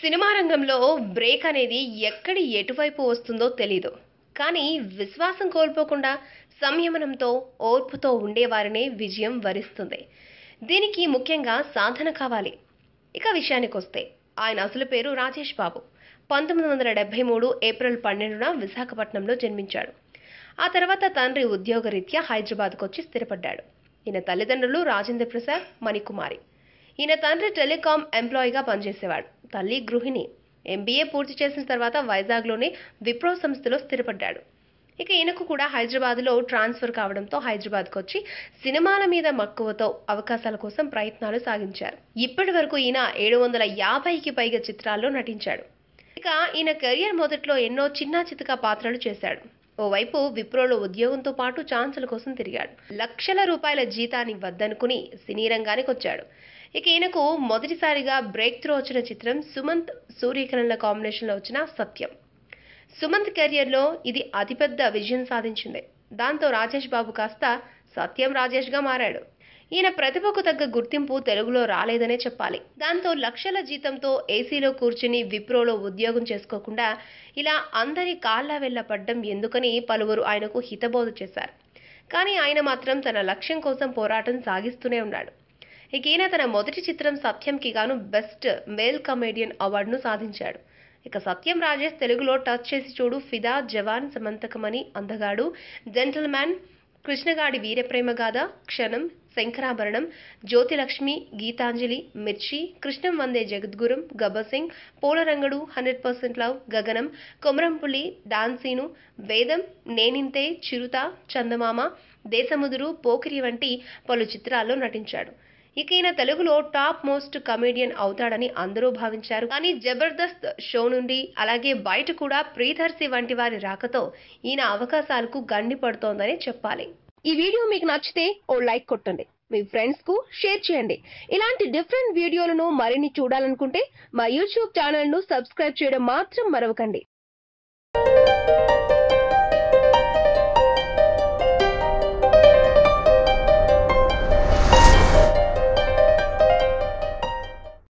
Cinema రంగంలో break అనేది ఎక్కడి ఎటువైపు వస్తుందో తెలీదు. కానీ విశ్వాసం కోల్పోకుండా సంయమనంతో ఓర్పుతో ఉండేవారినే విజయం వరిస్తుంది. దీనికి ముఖ్యంగా సాధన కావాలి. ఇక విషయానికి వస్తే ఆయన అసలు పేరు రాజేష్ బాబు. పంతొమ్మిది వందల డెబ్బై మూడు ఏప్రిల్ పన్నెండున విశాఖపట్నంలో జన్మించాడు. ఆ తర్వాత తండ్రి ఉద్యోగరీత్యా హైదరాబాద్కు వచ్చి స్థిరపడ్డాడు. ఈయన తల్లిదండ్రులు రాజేంద్ర ప్రసాద్ మణికుమారి. ఈయన తండ్రి టెలికాం ఎంప్లాయీగా పనిచేసేవాడు. తల్లి గృహిణి. ఎంబీఏ పూర్తి చేసిన తర్వాత వైజాగ్లోని విప్రో సంస్థలో స్థిరపడ్డాడు. ఇక ఈయనకు కూడా హైదరాబాద్లో ట్రాన్స్ఫర్ కావడంతో హైదరాబాద్కు వచ్చి సినిమాల మీద మక్కువతో అవకాశాల కోసం ప్రయత్నాలు సాగించారు. ఇప్పటి వరకు ఈయన ఏడు వందల యాభైకి పైగా చిత్రాల్లో నటించాడు. ఇక ఈయన కెరియర్ మొదట్లో ఎన్నో చిన్న చితక పాత్రలు చేశాడు. ఓవైపు విప్రోలో ఉద్యోగంతో పాటు ఛాన్సుల కోసం తిరిగాడు. లక్షల రూపాయల జీతాన్ని వద్దనుకుని సినీ రంగానికి వచ్చాడు. ఇక ఈయనకు మొదటిసారిగా బ్రేక్ త్రూ వచ్చిన చిత్రం సుమంత్ సూర్యకిరణ్ల కాంబినేషన్లో వచ్చిన సత్యం. సుమంత్ కెరియర్లో ఇది అతిపెద్ద విజయం సాధించింది. దాంతో రాజేష్ బాబు కాస్త సత్యం రాజేష్గా మారాడు. ఈయన ప్రతిభకు తగ్గ గుర్తింపు తెలుగులో రాలేదనే చెప్పాలి. దాంతో లక్షల జీతంతో ఏసీలో కూర్చుని విప్రోలో ఉద్యోగం చేసుకోకుండా ఇలా అందరి కాళ్ళ వెళ్ళ పడ్డం ఎందుకని పలువురు ఆయనకు హితబోధ చేశారు. కానీ ఆయన మాత్రం తన లక్ష్యం కోసం పోరాటం సాగిస్తూనే ఉన్నాడు. ఇక ఈయన తన మొదటి చిత్రం సత్యంకి గాను బెస్ట్ మేల్ కమేడియన్ అవార్డును సాధించాడు. ఇక సత్యం రాజేష్ తెలుగులో టచ్ చేసి చూడు ఫిదా జవాన్ సమంతకమణి అందగాడు. జెంటల్మ్యాన్ కృష్ణగాడి వీరప్రేమగాథ క్షణం Shankarabharanam Jyothilakshmi Geethanjali Mirchi Krishnam Vande Jagadgurum Gabbar Singh Polarangadu hundred percent love Gaganam Komaram Puli Don Seenu వేదం నేనింతే చిరుత చందమామ దేశముదురు పోకిరి వంటి పలు చిత్రాల్లో నటించాడు. ఇక ఈయన తెలుగులో టాప్ మోస్ట్ కమేడియన్ అవుతాడని అందరూ భావించారు. కానీ జబర్దస్త్ షో నుండి అలాగే బయట కూడా ప్రీధర్సి వంటి వారి రాకతో ఈయన అవకాశాలకు గండి పడుతోందని చెప్పాలి. ఈ వీడియో మీకు నచ్చితే ఓ లైక్ కొట్టండి. మీ ఫ్రెండ్స్కు షేర్ చేయండి. ఇలాంటి డిఫరెంట్ వీడియోలను మరిన్ని చూడాలనుకుంటే మా యూట్యూబ్ ఛానల్ను సబ్స్క్రైబ్ చేయడం మాత్రం మరవకండి.